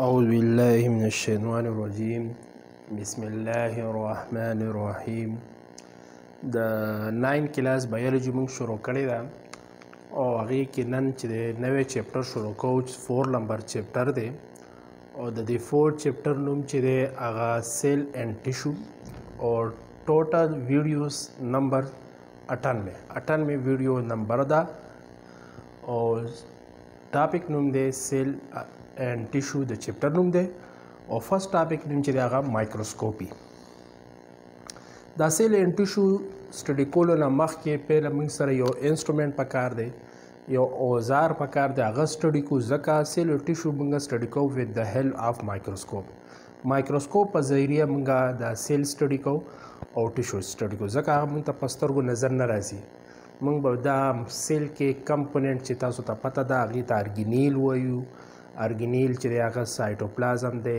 أعوذ بالله من الشيطان الرجيم بسم الله الرحمن الرحيم د 9 کلاس بایولوژي موږ شروع کړې ده او هغه کې نن چې نوې چپټر شروع کوو 4 نمبر چپټر دی او د دې فور چپټر نوم چې دی هغه سیل اینډ ټیشو او ټوټل ویډیوز نمبر 98 98 ویډیو نمبر ده او ټاپک نوم دی سیل اینډ ټیشو د چپټر نوم دی او فرست ټاپک نوم چې دی هغه مایکروسکوپي دا سیل اینډ ټیشو سټډي کولو نه مخکې پیله موږ سره یو انسټرومنټ پکار دی یو اوزار پکار دی هغه سټډي کو ځکه سیل ټیشو موږ سټډي کو وذ د هیلپ اف مایکروسکوپ مایکروسکوپ په ذریعه موږ د سیل سټډي کو او ټیشو سټډي کو ځکه هغه موږ ته په سترګو نظر نه راځي موږ به دا سیل کې کمپوننټ چې تاسو ته پته ده هغې ته ارګینیل وایو ارګینیل چې هغه سایټوپلازم دی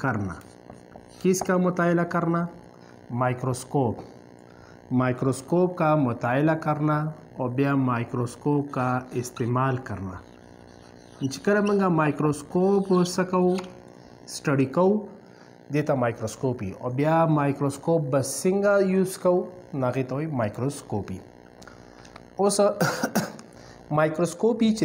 کرنا کیس کا مطالعه کرنا مایکروسکوپ مایکروسکوپ کا مطالعه کرنا او بیا مایکروسکوپ کا استعمال کرنا چې کله موږ مایکروسکوپ سکو سټډي کو دیتا مایکروسکوپی او بیا مایکروسکوپ بس څنګه یوز کو ناغه ته مایکروسکوپی اوس مایکروسکوپی چې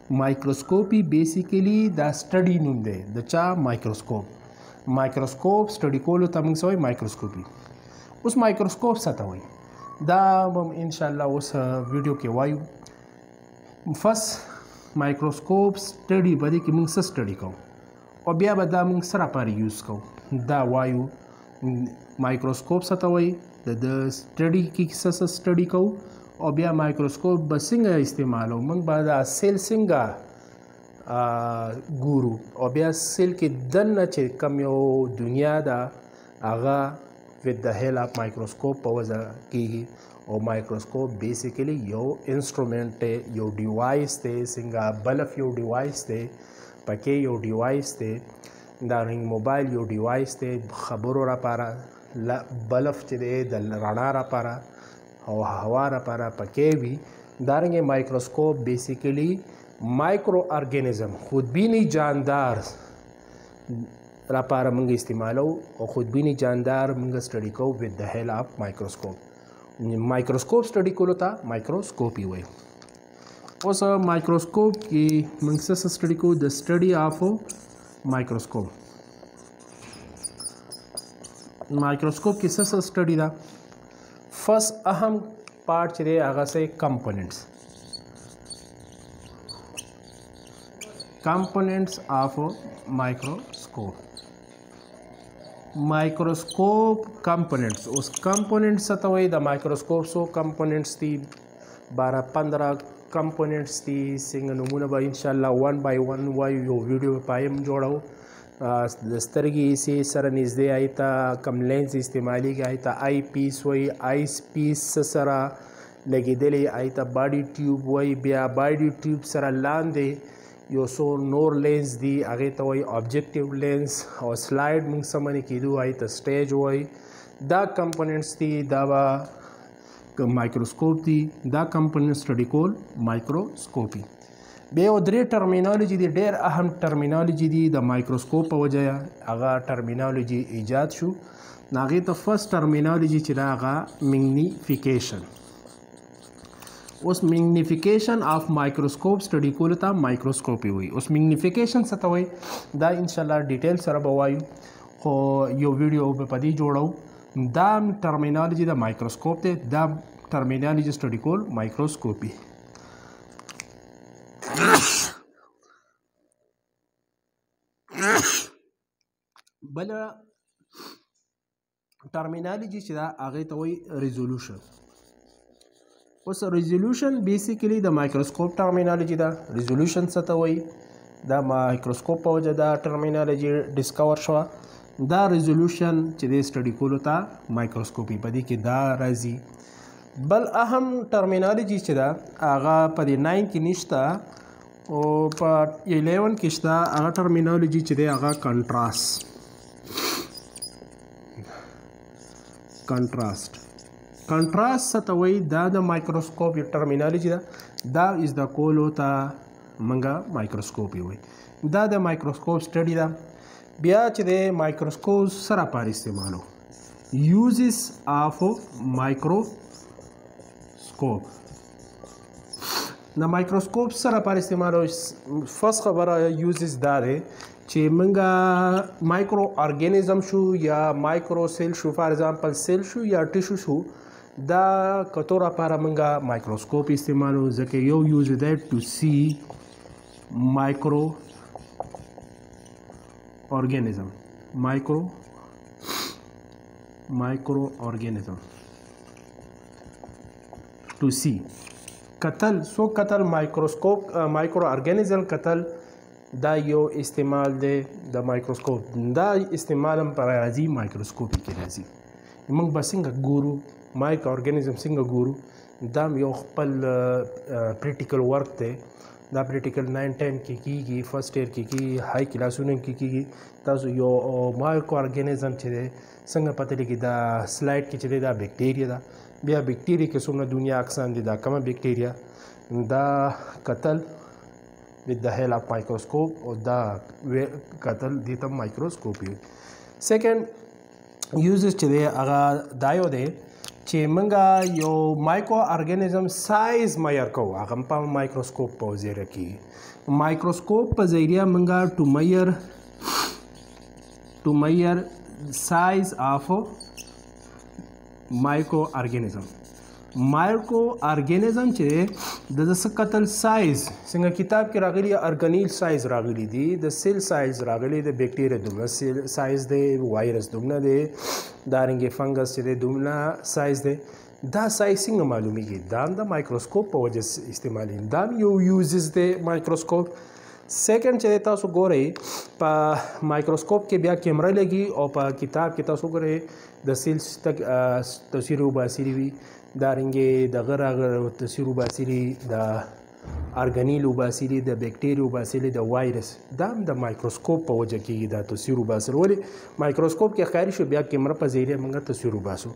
مایکروسکوپي بیسیکلی دا سټډي نوم دی د چا مایکروسکوپ مایکروسکوپ سټډي کولو ته موږ سوې مایکروسکوپي اوس مایکروسکوپ څه ته وایي دا به ان شاء الله اوس ویډیو کې وایو فس مایکروسکوپ سټډي باندې کې موږ څه سټډي کوو خو بیا به دا موږ څه راپاره یوز کوو دا وایو مایکروسکوپ څه ته وایي د د سټډي کې څه څه سټډي کوو او بیا مایکروسکوپ به څنګه استعمالو موږ به دا سیل څنګه ګورو او بیا سیل کې دنه چې کم یو دنیا ده هغه with the help of microscope په وجه کیږي او مایکروسکوپ بیسیکلی یو انسټرومنټ دی یو ډیوایس دی څنګه بلف یو ډیوایس دی پکې یو ډیوایس دی دا رنګ موبایل یو ډیوایس دی خبرو لپاره بلف چې دی د رڼا لپاره او هوا لپاره پکې وي دا رنګ مایکروسکوپ بیسیکلی مایکرو ارګانیزم خودبینی جاندار لپاره موږ استعمالو او خودبینی جاندار موږ سټډي کوو وذ د هیلپ مایکروسکوپ مایکروسکوپ سټډي کولو ته مایکروسکوپي وایي اوس مایکروسکوپ کې موږ څه سټډي کوو د سټډي اف مایکروسکوپ مایکروسکوپ کې څه سټډي ده فرست اهم پارت چې دی هغه سه کمپوننټس کمپوننټس اف مایکروسکوپ مایکروسکوپ کمپوننټس اوس کمپوننټس څه ته وایي د مایکروسکوپ څو کمپوننټس دي بارا پندرا کمپوننټس دي څنګه نمونه به ان شاء الله 1 بای 1 وایو یو ویډیو پایم جوړو د سترګې سي سره نږدې آی ته کم لینز استعمالیږي آی ته آی پیس وای آی پیس سره لګیدلې آی ته باډي ټیوب وای بیا باډي ټیوب سره لاندې یو څو نور لینز دي هغه ته وایي ابجیکټیو لینز او سلاید موږ سمنه کیدو هغه ته سټیج وایي دا کمپوننټس دي دا به مایکروسکوپ دي دا کمپوننټ سټډي کول مایکروسکوپي بیا یو درې ټرمینالوجي دي ډېر اهم ټرمینالوجي دي د مایکروسکوپ په وجه هغه ټرمینالوجي ایجاد شو نو هغې ته فرست ټرمینالوجي چې دا هغه میګنیفیکیشن اوس میګنیفیکیشن اف مایکروسکوپ سټډي کولو ته مایکروسکوپي وي اوس میګنیفیکیشن څه ته وي دا ان شاء الله ډیټیل سره به وایو خو یو ویډیو به پدې جوړو دا ټرمینالوجي د مایکروسکوپ ته دا ټرمینالوجي سټډي کول مایکروسکوپي بل ټرمینالوجي چې دا هغه ته وایي ریزولوشن اوس ریزولوشن بیسیکلی د مایکروسکوپ ټرمینالوجي ده ریزولوشن څه ته وایي دا مایکروسکوپ په وجه دا ټرمینالوجي ډیسکور شوه دا ریزولوشن چې د سټډي کولو ته مایکروسکوپي په دې کې دا راځي بل اهم ټرمینالوجي چې دا هغه په دې 9 کې نشته او په 11 کې شته هغه ټرمینالوجي چې دی هغه کنټراست کنټراست کنټراست څه ته وایي دا د مایکروسکوپ یو ټرمینالوجي ده دا از د کولو ته منګه مایکروسکوپ وي دا د مایکروسکوپ سټډي ده بیا چې د مایکروسکوپ سره پار استعمالو یوزز اف مایکروسکوپ د مایکروسکوپ سره پر استعمال او فس خبره یوزز دا دی چې منګه مایکرو ارګانیزم شو یا مایکرو سیل شو فار ایگزامپل سیل شو یا ټیشو شو دا کتوره پر منګه مایکروسکوپ استعمالو ځکه یو یوز دی ټو سی مایکرو ارګانیزم مایکرو مایکرو ارګانیزم ټو سی کتل سو کتل مایکروسکوپ مایکرو ارګانیزم کتل دا یو استعمال دی د مایکروسکوپ دا استعمال هم پر راځي مایکروسکوپ کې راځي موږ به څنګه ګورو مایک ارګانیزم څنګه ګورو دا یو خپل پریکټیکل ورک دی دا پریکټیکل 9 10 کې کیږي فرست ایئر کې کیږي های کلاسونو کې کیږي تاسو یو مایکرو ارګانیزم چې څنګه پته لګي دا سلایډ کې چې دا بکټیریا ده بیا بکټیریا کې څومره دنیا اقسام دي دا کومه بکټیریا دا قتل د هیل اپ مایکروسکوپ او دا قتل د تم مایکروسکوپ یو سیکنډ یوزز چې دی هغه دا یو دی چې منګه یو مایکرو ارګانیزم سایز معیار کوو هغه په مایکروسکوپ په وزیره کې مایکروسکوپ په ذریعہ منګه ټو معیار ټو ميئر سايز آف مايکو ارګانيزم مايکو ارګانيزم چې د څه قتل سايز څنګه کتاب کې راغلي ارګانيل سايز راغلي دي د سيل سايز راغلي د بکټيريا دومره سيل سايز دی وایرس دومره دی دارنګ فنګس چې دومره سايز دی دا سايز څنګه معلومیږي دا د مایکروسکوپ په وجه استعمالي دا یو یوزز دی مایکروسکوپ سیکنډ چې تاسو ګورئ په مایکروسکوپ کې بیا کیمره لګي او په کتاب کې تاسو ګورئ د سیلز تک تصویر وباسري وي دا رنګې د غره تصویر وباسري د ارګانیل وباسري د بکټیریا وباسري د وایرس دا هم د مایکروسکوپ په وجه کېږي دا تصویر وباسر ولې مایکروسکوپ کې ښکاري شو بیا کیمره په ذریعه موږ تصویر وباسو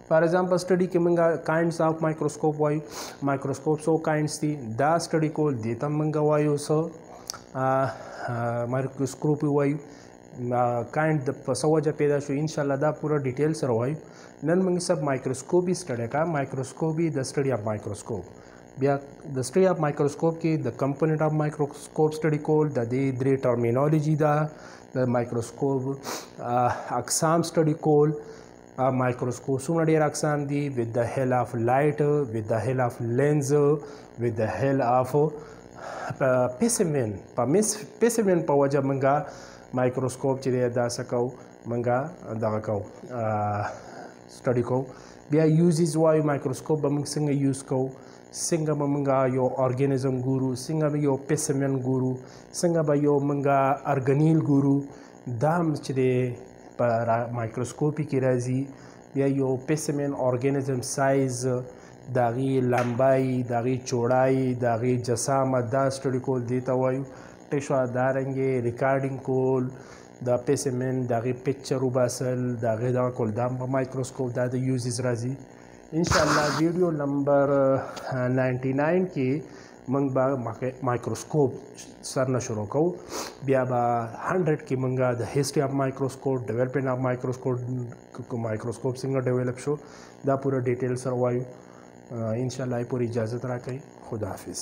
فار ایگزامپل سټډي کې موږ کاینډز اف مایکروسکوپ وایو مایکروسکوپ سو کاینډز دي دا سټډي کول دي ته موږ وایو سو مایکروسکوپ وایو کاینډ د پس وجه پیدا شو ان شاء الله دا پوره ډیټیل سره وایو نن موږ سب مایکروسکوپي سټډي کا مایکروسکوپي د سټډي اف مایکروسکوپ بیا د سټډي اف مایکروسکوپ کې د کمپوننټ اف مایکروسکوپ سټډي کول د دې درې ټرمینولوژي دا د مایکروسکوپ اقسام سټډي کول مایکروسکوپونه ډیر اقسام دي with the help of light with the help of lens with the help of پیسمن په مس پیسمن په وجه منګه مایکروسکوپ چې دا سکو منګه دغه کو سټډي کو بیا یوزز وایو مایکروسکوپ به موږ څنګه یوز کو څنګه به موږ یو ارګانیزم ګورو څنګه به یو پیسمن ګورو څنګه به یو موږ ارګانیل ګورو دا هم چې د په مایکروسکوپي کې راځي بیا یو پیسمن ارګانیزم سایز د هغې لمبایي د هغې چوړایي د هغې جسامه دا سټډي کول دې ته وایو ټیشوا دارنګې ریکارډینګ کول د پیسمن د هغې پکچر وباسل د هغې دغه کول دا په مایکروسکوپ دا د یوزز راځي انشاءالله ویډیو نمبر 99 کې موږ به مایکروسکوپ سر نه شروع کوو بیا به 100 کې موږ د هیستوري اف مایکروسکوپ ډیولپمنټ اف مایکروسکوپ مایکروسکوپ څنګه ډیولپ شو دا پوره ډیټیل سره وایو ان شاء الله پوری اجازه راکړئ خدا حافظ